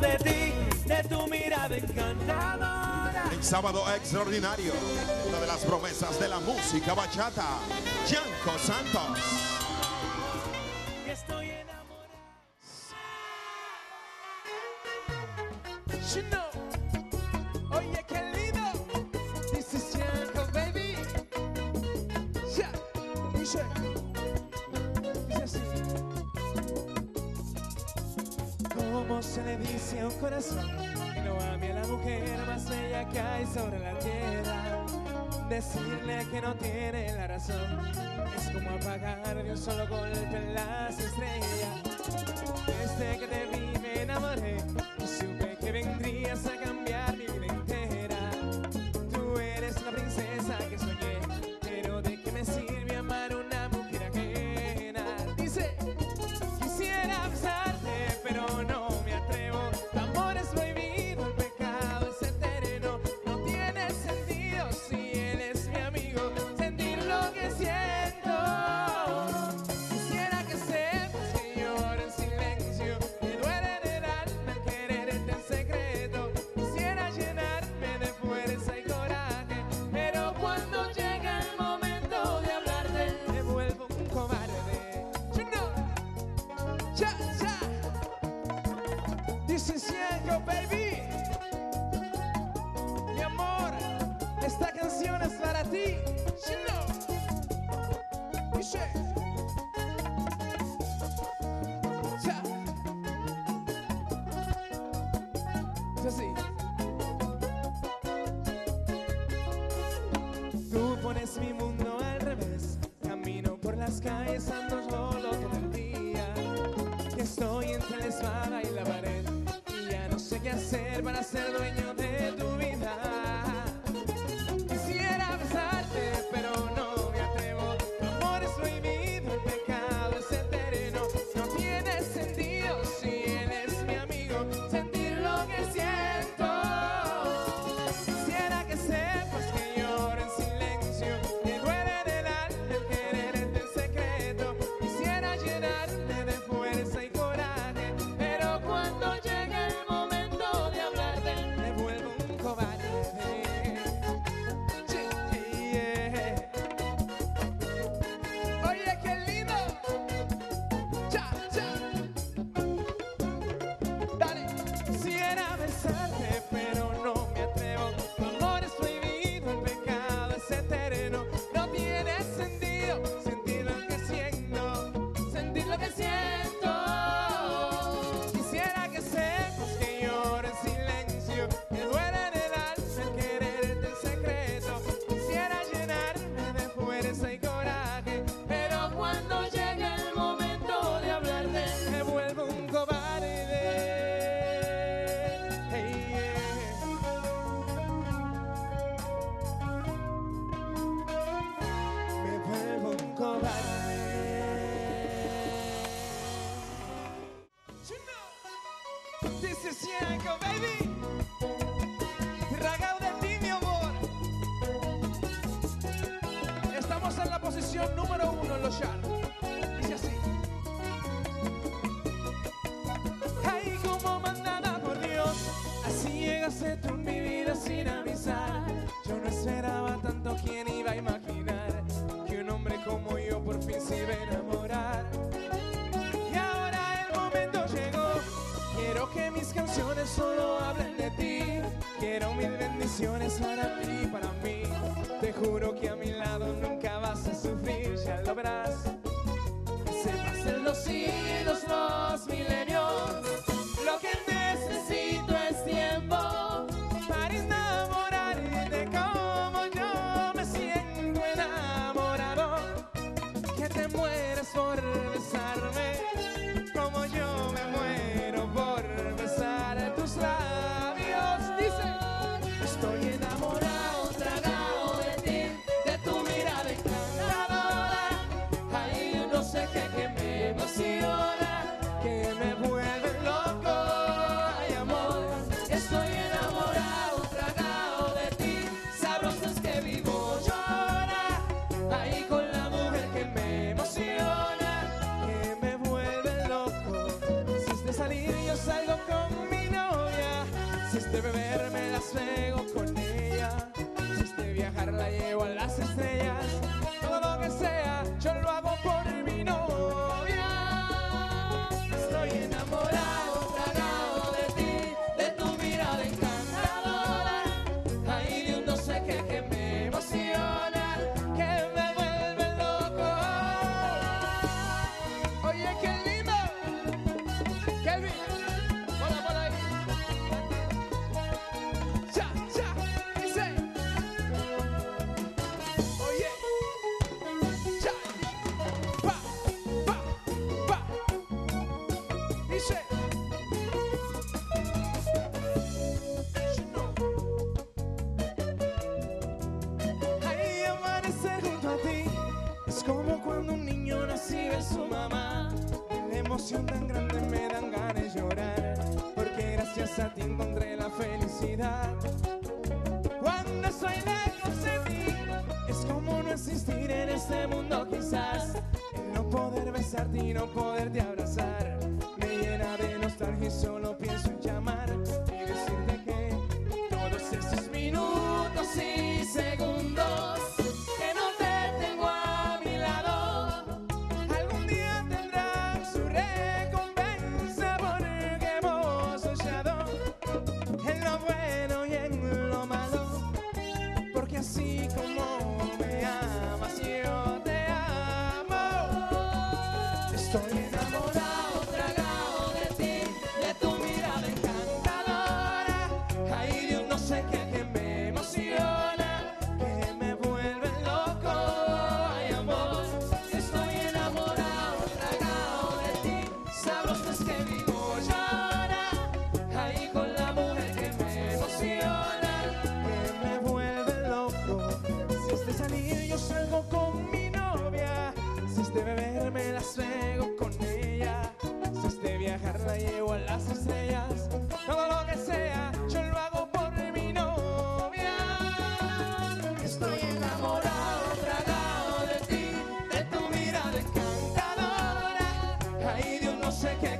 de ti, de tu mirada encantadora. En sábado extraordinario, una de las promesas de la música bachata, Gianco Santos. Estoy enamorado. Oye, ¿Cómo se le dice a un corazón que no ame a la mujer más bella que hay sobre la tierra? Decirle que no tiene la razón es como apagar de un solo golpe en las estrellas. cha, cha. This is yo, baby. Mi amor, esta canción es para ti. Tú pones mi y la pared. Y ya no sé qué hacer para ser dueño This is baby. Ragao de ti, mi amor. Estamos en la posición número uno en los charts. Dice así. Ay, como mandada por Dios. Así llegaste tú en mi vida sin avisar. Yo no esperaba tanto quien iba a imaginar. solo hablen de ti. Quiero mis bendiciones para ti. enamorado. las pego con ella. Si este viajar la llevo a las estrellas. gracias a ti encontré la felicidad. Cuando soy lejos de ti, es como no existir en este mundo quizás. El no poder besarte y no poderte abrazar, me llena de nostalgia y solo pienso en Que vivo ya ahora ahí con la mujer que me emociona. Que me vuelve loco. Si este salir yo salgo con mi novia. Si este beber me la cego con ella. Si este viajar la llevo a las estrellas. Todo lo que sea yo lo hago por mi novia. Estoy enamorado traido de ti de tu mirada encantadora. Ahí dios no sé qué